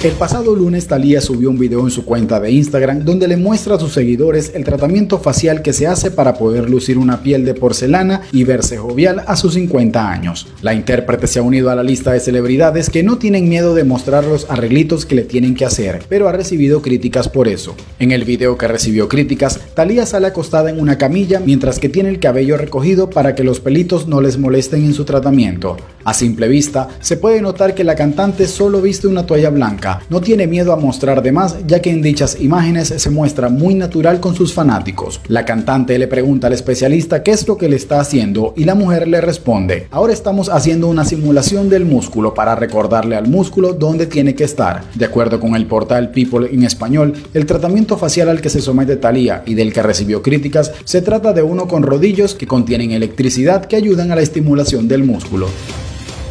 El pasado lunes Thalía subió un video en su cuenta de Instagram donde le muestra a sus seguidores el tratamiento facial que se hace para poder lucir una piel de porcelana y verse jovial a sus 50 años. La intérprete se ha unido a la lista de celebridades que no tienen miedo de mostrar los arreglitos que le tienen que hacer, pero ha recibido críticas por eso. En el video que recibió críticas, Thalía sale acostada en una camilla mientras que tiene el cabello recogido para que los pelitos no les molesten en su tratamiento. A simple vista, se puede notar que la cantante solo viste una toalla blanca no tiene miedo a mostrar de más, ya que en dichas imágenes se muestra muy natural con sus fanáticos. La cantante le pregunta al especialista qué es lo que le está haciendo y la mujer le responde, ahora estamos haciendo una simulación del músculo para recordarle al músculo dónde tiene que estar. De acuerdo con el portal People en español, el tratamiento facial al que se somete Thalía y del que recibió críticas se trata de uno con rodillos que contienen electricidad que ayudan a la estimulación del músculo.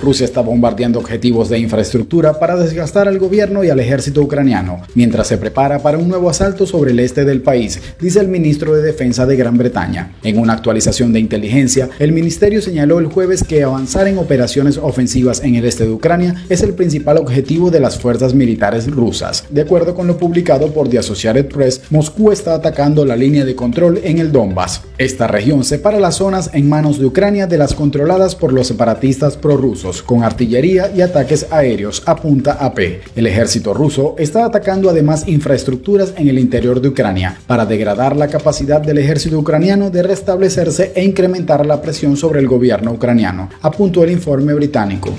Rusia está bombardeando objetivos de infraestructura para desgastar al gobierno y al ejército ucraniano, mientras se prepara para un nuevo asalto sobre el este del país, dice el ministro de Defensa de Gran Bretaña. En una actualización de inteligencia, el ministerio señaló el jueves que avanzar en operaciones ofensivas en el este de Ucrania es el principal objetivo de las fuerzas militares rusas. De acuerdo con lo publicado por The Associated Press, Moscú está atacando la línea de control en el Donbass. Esta región separa las zonas en manos de Ucrania de las controladas por los separatistas prorrusos con artillería y ataques aéreos, apunta AP. El ejército ruso está atacando además infraestructuras en el interior de Ucrania para degradar la capacidad del ejército ucraniano de restablecerse e incrementar la presión sobre el gobierno ucraniano, apuntó el informe británico.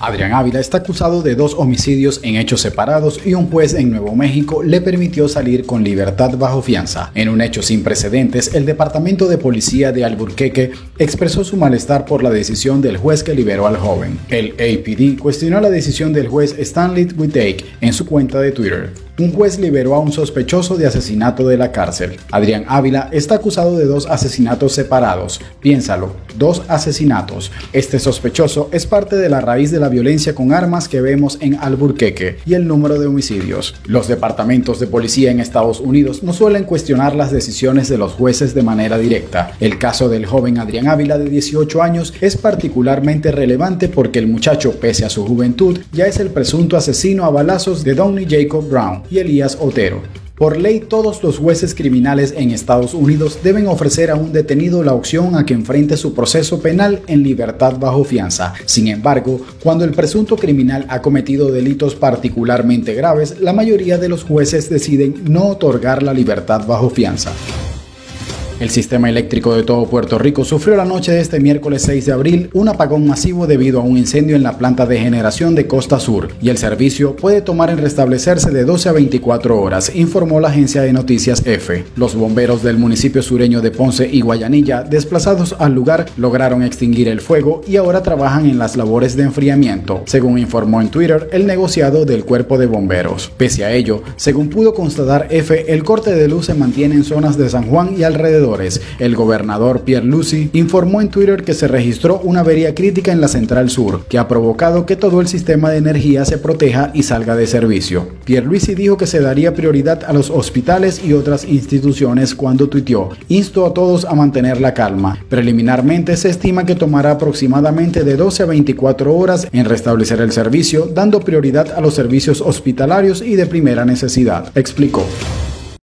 Adrián Ávila está acusado de dos homicidios en hechos separados y un juez en Nuevo México le permitió salir con libertad bajo fianza. En un hecho sin precedentes, el Departamento de Policía de Alburqueque expresó su malestar por la decisión del juez que liberó al joven. El APD cuestionó la decisión del juez Stanley Whitake en su cuenta de Twitter un juez liberó a un sospechoso de asesinato de la cárcel. Adrián Ávila está acusado de dos asesinatos separados. Piénsalo, dos asesinatos. Este sospechoso es parte de la raíz de la violencia con armas que vemos en Alburqueque y el número de homicidios. Los departamentos de policía en Estados Unidos no suelen cuestionar las decisiones de los jueces de manera directa. El caso del joven Adrián Ávila de 18 años es particularmente relevante porque el muchacho, pese a su juventud, ya es el presunto asesino a balazos de Donny Jacob Brown y Elías Otero. Por ley, todos los jueces criminales en Estados Unidos deben ofrecer a un detenido la opción a que enfrente su proceso penal en libertad bajo fianza. Sin embargo, cuando el presunto criminal ha cometido delitos particularmente graves, la mayoría de los jueces deciden no otorgar la libertad bajo fianza. El sistema eléctrico de todo Puerto Rico sufrió la noche de este miércoles 6 de abril un apagón masivo debido a un incendio en la planta de generación de Costa Sur y el servicio puede tomar en restablecerse de 12 a 24 horas, informó la agencia de noticias EFE. Los bomberos del municipio sureño de Ponce y Guayanilla, desplazados al lugar, lograron extinguir el fuego y ahora trabajan en las labores de enfriamiento, según informó en Twitter el negociado del cuerpo de bomberos. Pese a ello, según pudo constatar EFE, el corte de luz se mantiene en zonas de San Juan y alrededor el gobernador Pierre Lucy informó en Twitter que se registró una avería crítica en la Central Sur, que ha provocado que todo el sistema de energía se proteja y salga de servicio. Pierre Lucy dijo que se daría prioridad a los hospitales y otras instituciones cuando tuiteó, insto a todos a mantener la calma. Preliminarmente se estima que tomará aproximadamente de 12 a 24 horas en restablecer el servicio, dando prioridad a los servicios hospitalarios y de primera necesidad, explicó.